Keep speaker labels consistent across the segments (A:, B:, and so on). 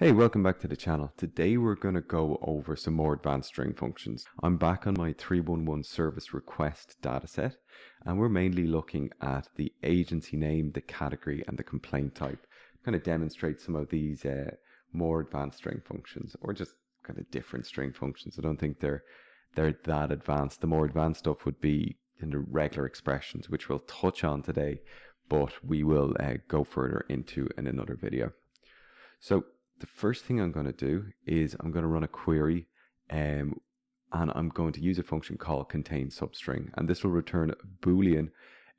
A: Hey, welcome back to the channel. Today we're going to go over some more advanced string functions. I'm back on my 311 service request dataset and we're mainly looking at the agency name, the category and the complaint type. Kind of demonstrate some of these uh, more advanced string functions or just kind of different string functions. I don't think they're they're that advanced. The more advanced stuff would be in the regular expressions, which we'll touch on today, but we will uh, go further into in another video. So the first thing I'm going to do is I'm going to run a query um, and I'm going to use a function called contain substring and this will return a boolean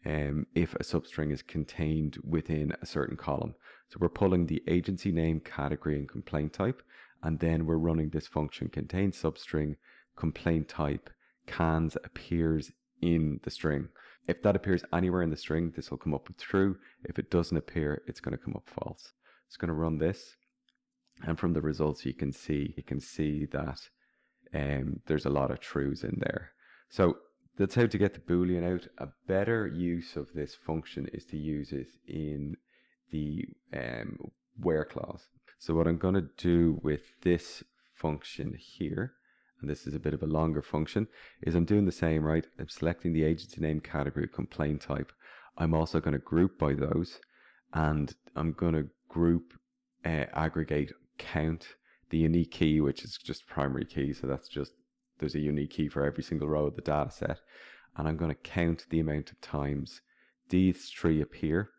A: um, if a substring is contained within a certain column. So we're pulling the agency name, category and complaint type and then we're running this function contain substring complaint type cans appears in the string. If that appears anywhere in the string, this will come up with true. If it doesn't appear, it's going to come up false. It's going to run this and from the results, you can see you can see that um, there's a lot of trues in there. So that's how to get the boolean out. A better use of this function is to use it in the um, where clause. So what I'm going to do with this function here, and this is a bit of a longer function, is I'm doing the same, right? I'm selecting the agency name category complaint type. I'm also going to group by those, and I'm going to group uh, aggregate count the unique key, which is just primary key. So that's just, there's a unique key for every single row of the data set. And I'm going to count the amount of times these three appear.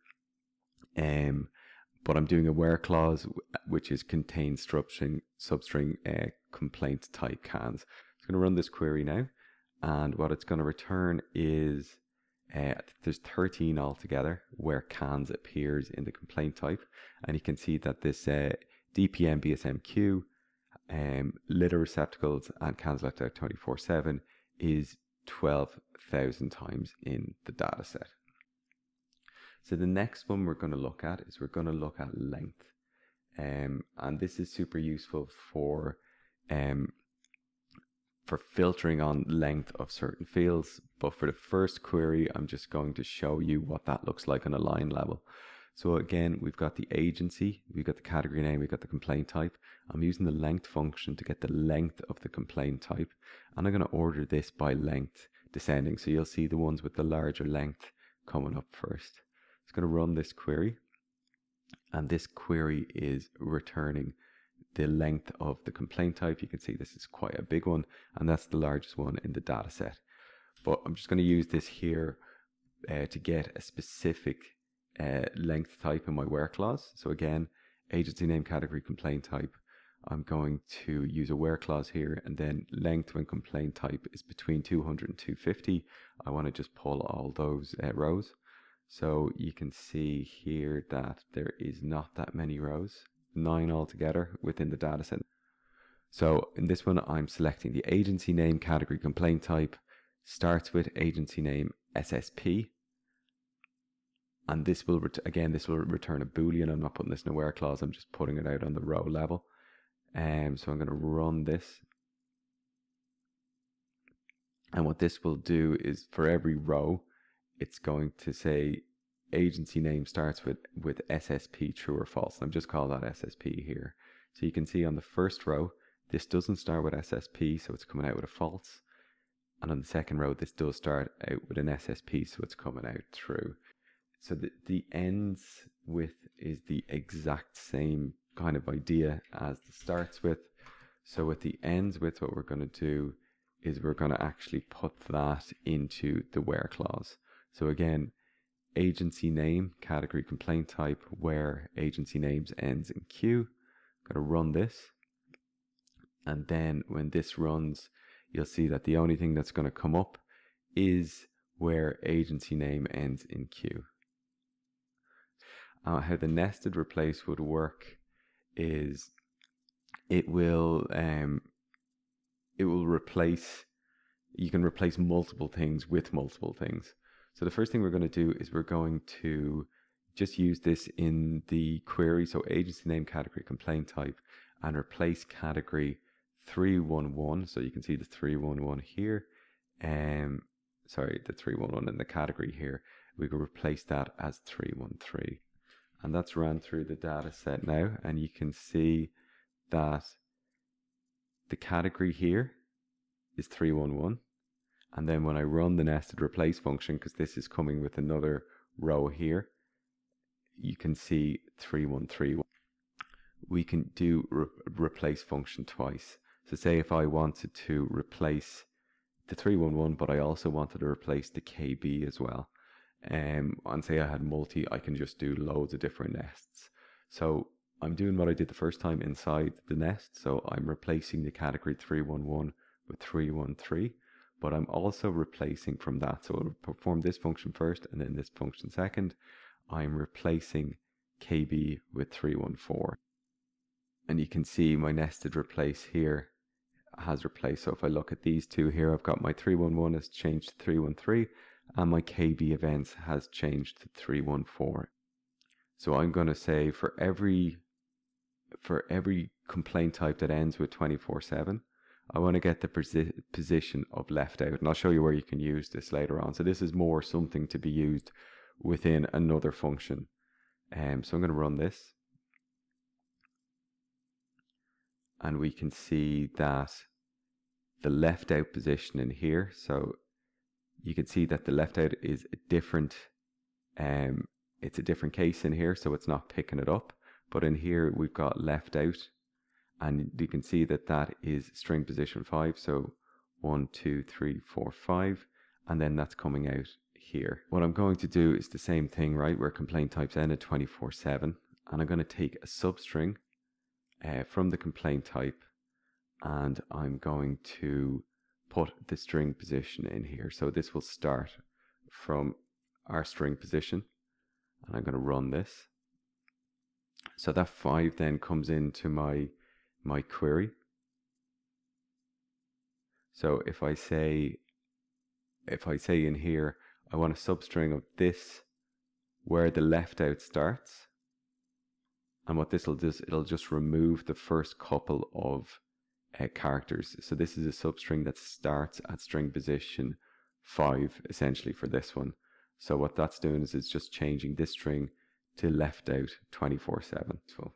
A: Um, but I'm doing a where clause, which is contain substring, substring uh, complaint type cans. It's going to run this query now. And what it's going to return is uh, there's 13 altogether where cans appears in the complaint type. And you can see that this uh, DPM BSMQ, um, litter receptacles and out 24 7 is 12,000 times in the data set. So the next one we're going to look at is we're going to look at length. Um, and this is super useful for um, for filtering on length of certain fields. But for the first query, I'm just going to show you what that looks like on a line level. So again, we've got the agency, we've got the category name, we've got the complaint type. I'm using the length function to get the length of the complaint type. And I'm going to order this by length descending. So you'll see the ones with the larger length coming up first. It's going to run this query. And this query is returning the length of the complaint type. You can see this is quite a big one, and that's the largest one in the data set. But I'm just going to use this here uh, to get a specific uh, length type in my where clause. So again, agency name category complaint type. I'm going to use a where clause here and then length when complaint type is between 200 and 250. I want to just pull all those uh, rows. So you can see here that there is not that many rows, nine altogether within the data set. So in this one, I'm selecting the agency name category complaint type starts with agency name SSP and this will again this will return a boolean. I'm not putting this in a where clause i'm just putting it out on the row level. Um, so i'm going to run this. And what this will do is for every row it's going to say agency name starts with with ssp true or false. I'm just call that ssp here. So you can see on the first row this doesn't start with ssp so it's coming out with a false. And on the second row this does start out with an ssp so it's coming out true so the, the ends with is the exact same kind of idea as the starts with. So with the ends with, what we're going to do is we're going to actually put that into the where clause. So again, agency name, category complaint type, where agency names ends in Q. I'm going to run this. And then when this runs, you'll see that the only thing that's going to come up is where agency name ends in Q uh, how the nested replace would work is it will um, it will replace you can replace multiple things with multiple things. So the first thing we're going to do is we're going to just use this in the query. So agency name category complaint type and replace category 311. So you can see the 311 here. Um, sorry, the 311 in the category here. We can replace that as 313 and that's run through the data set now and you can see that the category here is 311. And then when I run the nested replace function, because this is coming with another row here, you can see 313. We can do re replace function twice. So say if I wanted to replace the 311, but I also wanted to replace the KB as well. Um, and say I had multi, I can just do loads of different nests. So I'm doing what I did the first time inside the nest. So I'm replacing the category 311 with 313, but I'm also replacing from that. So I'll perform this function first and then this function second. I'm replacing KB with 314. And you can see my nested replace here has replaced. So if I look at these two here, I've got my 311 has changed to 313 and my KB events has changed to 314. So I'm going to say for every for every complaint type that ends with 24/7, I want to get the posi position of left out. And I'll show you where you can use this later on. So this is more something to be used within another function. Um, so I'm going to run this. And we can see that the left out position in here. So you can see that the left out is a different, um, it's a different case in here. So it's not picking it up. But in here, we've got left out. And you can see that that is string position 5. So one, two, three, four, five, And then that's coming out here. What I'm going to do is the same thing, right? Where complaint types end at 24-7. And I'm going to take a substring uh, from the complaint type and I'm going to put the string position in here. So this will start from our string position and I'm going to run this. So that five then comes into my my query. So if I say if I say in here I want a substring of this where the left out starts and what this will do is it'll just remove the first couple of uh, characters. So this is a substring that starts at string position 5 essentially for this one. So what that's doing is it's just changing this string to left out 24 7. So,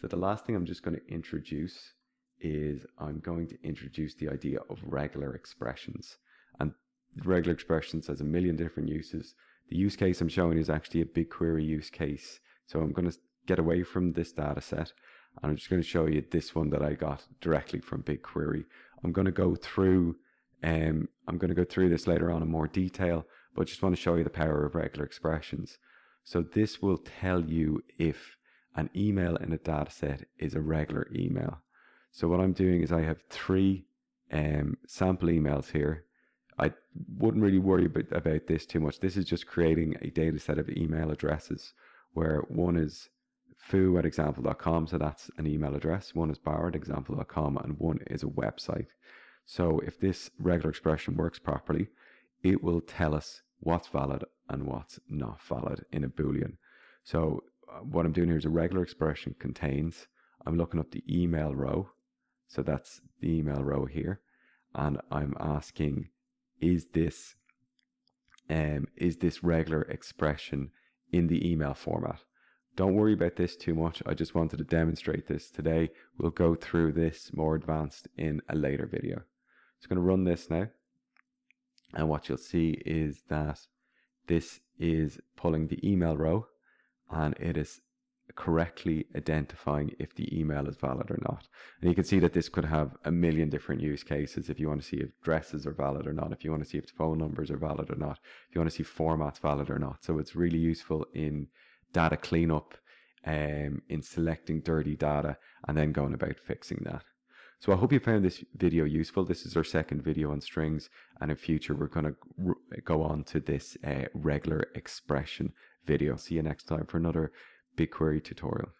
A: so the last thing I'm just going to introduce is I'm going to introduce the idea of regular expressions. And regular expressions has a million different uses. The use case I'm showing is actually a BigQuery use case. So I'm going to get away from this data set and I'm just going to show you this one that I got directly from BigQuery. I'm going to go through um, I'm going to go through this later on in more detail, but just want to show you the power of regular expressions. So this will tell you if an email in a data set is a regular email. So what I'm doing is I have three um, sample emails here. I wouldn't really worry about, about this too much. This is just creating a data set of email addresses where one is foo at example.com, so that's an email address. One is bar at example.com, and one is a website. So if this regular expression works properly, it will tell us what's valid and what's not valid in a Boolean. So uh, what I'm doing here is a regular expression contains, I'm looking up the email row. So that's the email row here. And I'm asking, is this, um, is this regular expression in the email format? Don't worry about this too much. I just wanted to demonstrate this today. We'll go through this more advanced in a later video. I'm going to run this now. And what you'll see is that this is pulling the email row and it is correctly identifying if the email is valid or not. And you can see that this could have a million different use cases if you want to see if addresses are valid or not, if you want to see if phone numbers are valid or not, if you want to see formats valid or not. So it's really useful in data cleanup, um, in selecting dirty data and then going about fixing that. So I hope you found this video useful. This is our second video on strings and in future we're going to go on to this uh, regular expression video. See you next time for another BigQuery tutorial.